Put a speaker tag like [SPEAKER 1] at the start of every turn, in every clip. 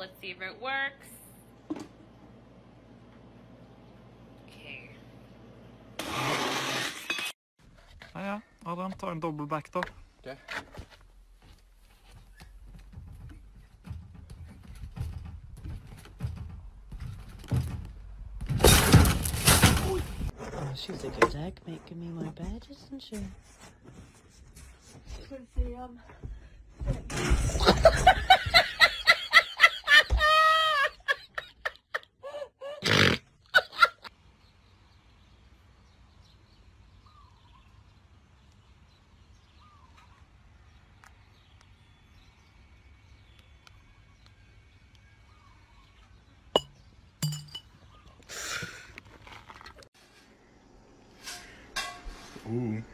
[SPEAKER 1] let's see if it works. Okay.
[SPEAKER 2] Ah, ja, ja. Adam, ta en dobbelback då.
[SPEAKER 3] Okej.
[SPEAKER 4] Oh, she's a good egg making me my bed, isn't she? Ooh.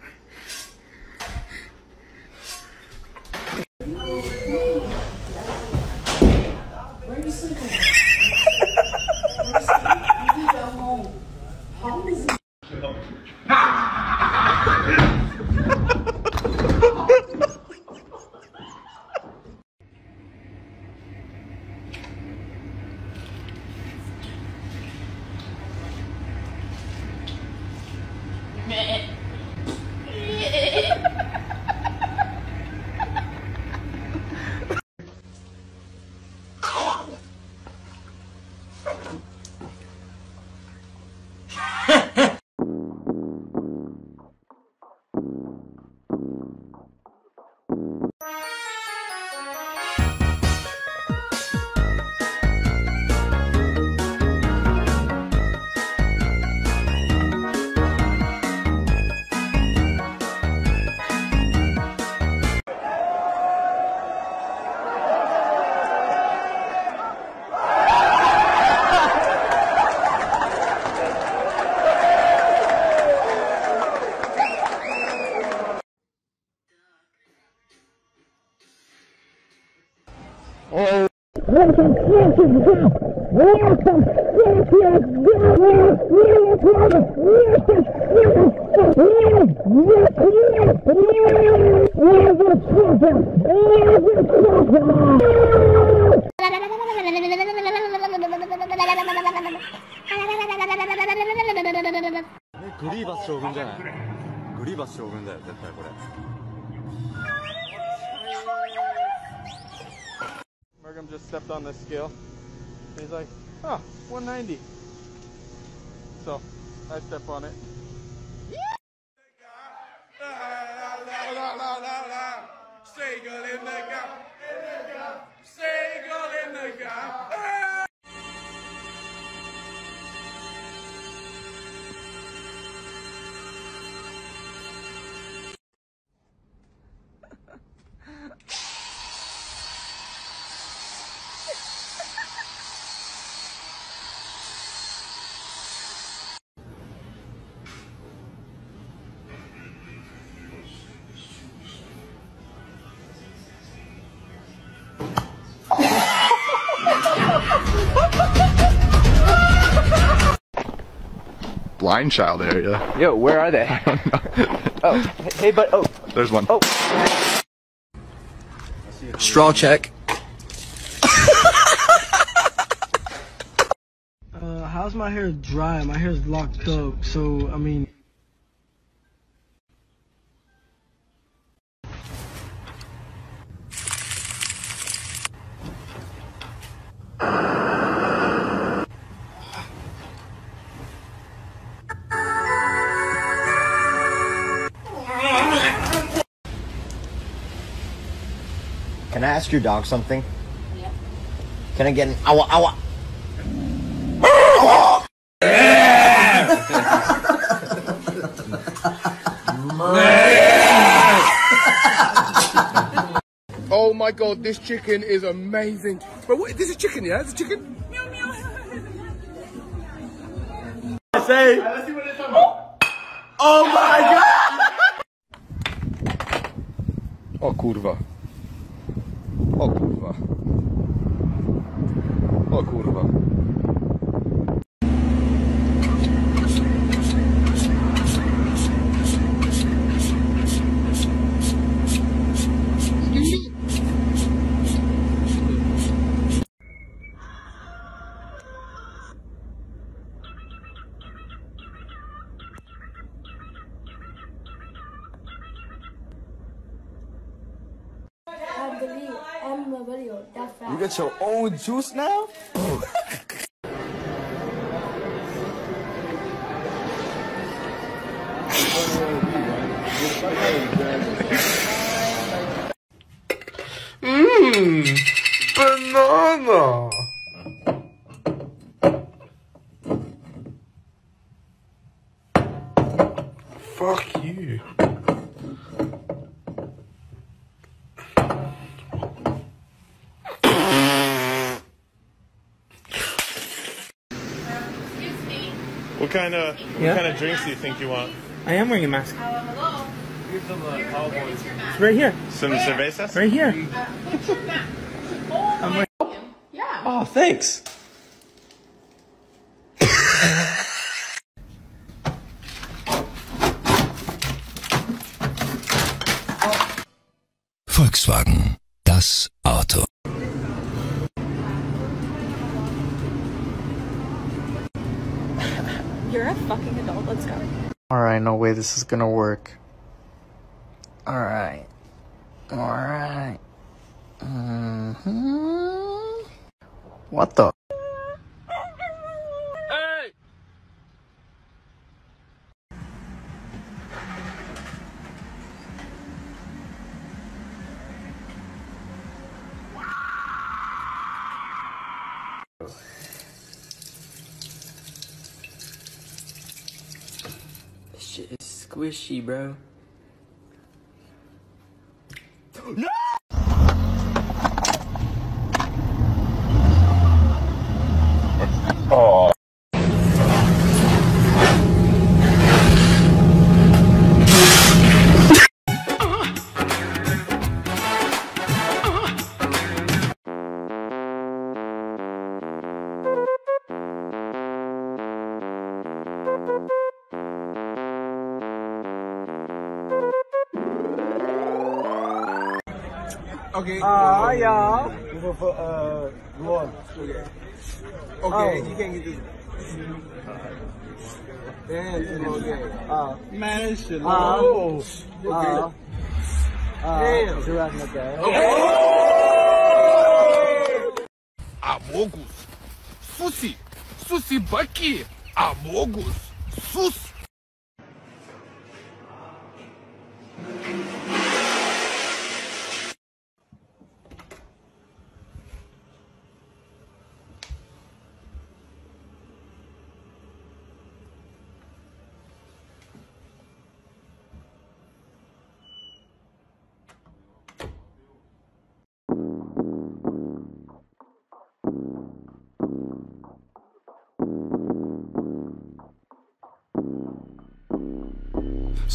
[SPEAKER 3] グリーバス将軍じゃないグリーバス将軍だよ絶対これ Mergam just stepped on this scale. He's like, oh, 190. So I step on it.
[SPEAKER 2] Blind child area.
[SPEAKER 5] Yo, where are they? oh, hey, but oh,
[SPEAKER 2] There's one.
[SPEAKER 5] oh.
[SPEAKER 6] Straw check.
[SPEAKER 7] Uh, how's my hair dry? My hair's locked up, so I mean.
[SPEAKER 6] I ask your dog something? Yeah. Can I get an awa awa?
[SPEAKER 8] Oh my god, this chicken is amazing. But what, this is chicken, yeah? This is chicken?
[SPEAKER 3] Say, oh my god!
[SPEAKER 2] O kurwa. O kurwa. O kurwa.
[SPEAKER 9] Got your own juice now?
[SPEAKER 8] Mmm, banana. Fuck you.
[SPEAKER 10] What kind of
[SPEAKER 11] Yeah?
[SPEAKER 10] what kind of drinks do you think you want?
[SPEAKER 11] I am wearing a mask.
[SPEAKER 12] Hello.
[SPEAKER 11] It's right here.
[SPEAKER 10] Some cervezas?
[SPEAKER 11] Right here.
[SPEAKER 12] Yeah.
[SPEAKER 9] Oh, thanks.
[SPEAKER 13] Volkswagen, das Auto.
[SPEAKER 14] Let's go.
[SPEAKER 3] Alright, no way this is gonna work. Alright. Alright. hmm What the?
[SPEAKER 9] Is squishy, bro.
[SPEAKER 8] Okay.
[SPEAKER 11] Ah, yeah.
[SPEAKER 9] For Uh, one.
[SPEAKER 8] Okay.
[SPEAKER 11] Okay, you can't get this.
[SPEAKER 8] And okay.
[SPEAKER 11] Ah.
[SPEAKER 10] Man, this shit.
[SPEAKER 11] Ah.
[SPEAKER 8] Okay.
[SPEAKER 11] Ah.
[SPEAKER 8] Damn.
[SPEAKER 11] You're acting like that.
[SPEAKER 8] Amogus. Susi. Susi Bucky. Amogus.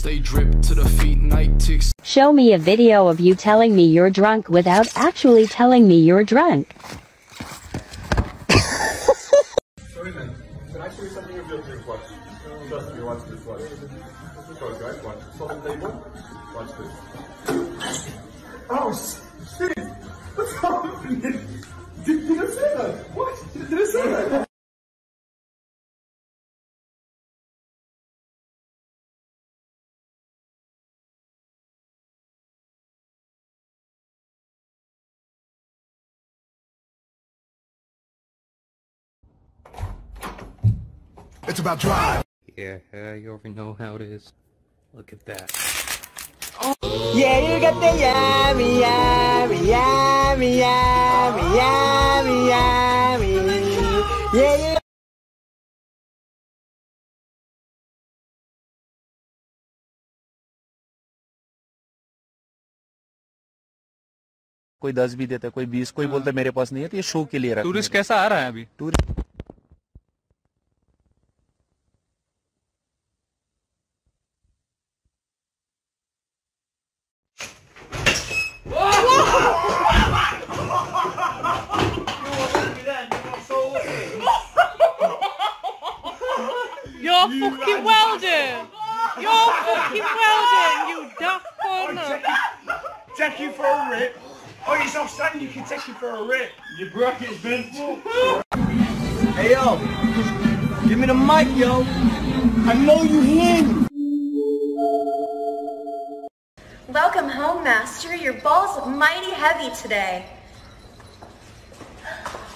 [SPEAKER 13] Stay dripped to the feet, night ticks.
[SPEAKER 14] Show me a video of you telling me you're drunk without actually telling me you're drunk.
[SPEAKER 8] Sorry, man. Can I show you something of your drink? Watch. Trust me, watch this. Watch. Close, guys. Watch. Stop on the table. Watch this. Oh, shit. What's happening? Did, did I say that? What? Did I say that?
[SPEAKER 13] It's about drive.
[SPEAKER 15] Yeah, uh, you already know how it is. Look at that.
[SPEAKER 16] Yeah, you got the yummy, yummy, yummy, yummy, yummy, yummy. Yeah, you.
[SPEAKER 3] कोई दस भी देता है कोई बीस कोई बोलता है मेरे पास नहीं है तो ये शो के लिए रखा टूरिस्ट कैसा आ रहा है अभी tourist
[SPEAKER 12] You're fucking welding. You're fucking welding. You daft corner.
[SPEAKER 11] Oh, take you for a rip. Oh, he's offstand, you can take you for a rip. Your bracket's bent.
[SPEAKER 9] Hey, yo. Give me the mic, yo. I know you hear me.
[SPEAKER 17] Welcome home, Master. Your balls mighty heavy today.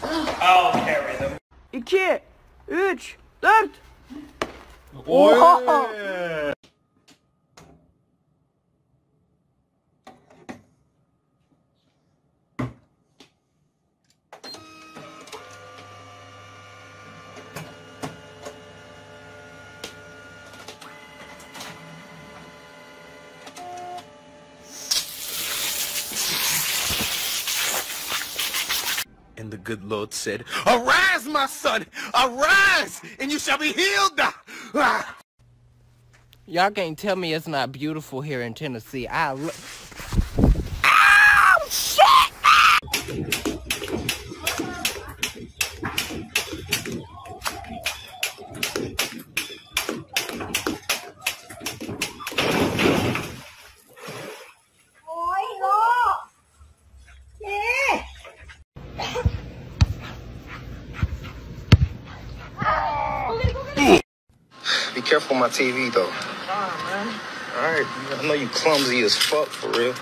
[SPEAKER 7] I'll carry them.
[SPEAKER 16] 2, 3, 4.
[SPEAKER 18] And the good Lord said, Arise, my son! Arise, and you shall be healed!
[SPEAKER 19] Y'all can't tell me it's not beautiful here in Tennessee. I lo-
[SPEAKER 10] Be my TV though. Alright, I know you clumsy as fuck for real.